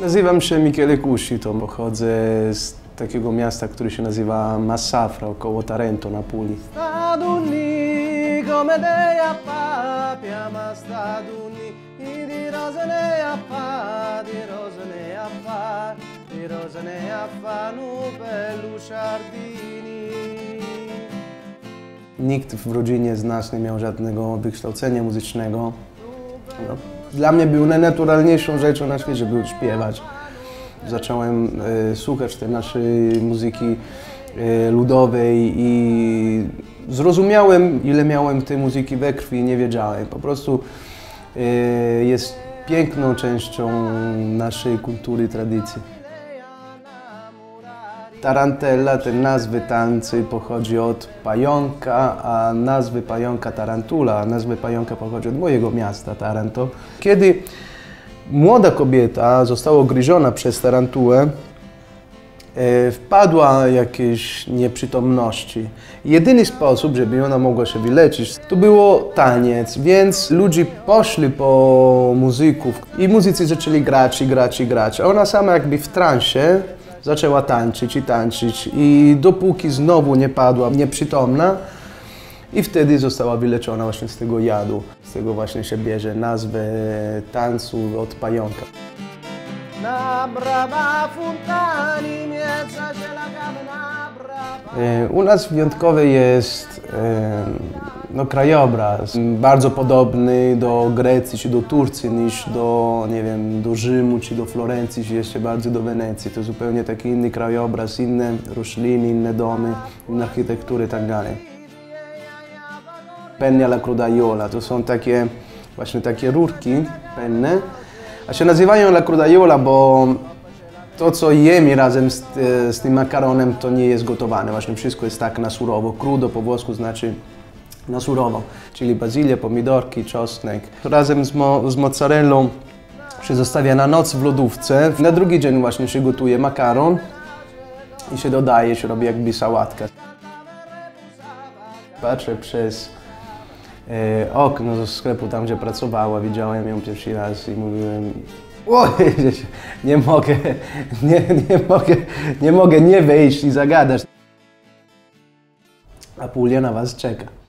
Nazywam się Michele Cuscito, pochodzę z takiego miasta, które się nazywa Massafra, około Tarento na Puli. Staduni come dei a papia, ma staduni di rose ne a fa, di rose ne a fa, di rose ne a fa, bellu giardini. Nikt w rodzinie z nas nie miał żadnego wykształcenia muzycznego. No, dla mnie był najnaturalniejszą rzeczą na świecie, był śpiewać. Zacząłem e, słuchać tej naszej muzyki e, ludowej i zrozumiałem, ile miałem tej muzyki we krwi nie wiedziałem. Po prostu e, jest piękną częścią naszej kultury, tradycji. Tarantella, te nazwy tańcy pochodzi od pająka, a nazwy pająka tarantula, a nazwy pająka pochodzi od mojego miasta Taranto. Kiedy młoda kobieta została ugryziona przez tarantułę, e, wpadła jakieś nieprzytomności. Jedyny sposób, żeby ona mogła się wyleczyć, to było taniec, więc ludzie poszli po muzyków i muzycy zaczęli grać i grać i grać, a ona sama jakby w transie zaczęła tańczyć i tańczyć i dopóki znowu nie padła nieprzytomna i wtedy została wyleczona właśnie z tego jadu. Z tego właśnie się bierze nazwę tańcu od pająka. Na brava fontani, miezza c'è U nas wyjątkowy jest e, no, krajobraz, bardzo podobny do Grecji czy do Turcji niż do, nie wiem, do Rzymu czy do Florencji, czy jeszcze bardziej do Wenecji. To zupełnie taki inny krajobraz, inne rośliny, inne domy, inna architektura i tak. Penne alla crudaiola to są takie właśnie takie rurki penne, a się nazywają la crudaiola, bo to, co jemy razem z, z tym makaronem, to nie jest gotowane. Właśnie wszystko jest tak na surowo. Crudo po włosku znaczy na surowo, czyli bazylia, pomidorki, czosnek. Razem z, mo z mozzarellą się zostawia na noc w lodówce. Na drugi dzień właśnie się gotuje makaron i się dodaje, się robi jakby sałatka. Patrzę przez e, okno ze sklepu tam, gdzie pracowała, widziałem ją pierwszy raz i mówiłem Oj, nie mogę, nie, nie mogę, nie mogę nie wejść i zagadać. Apulia na was czeka.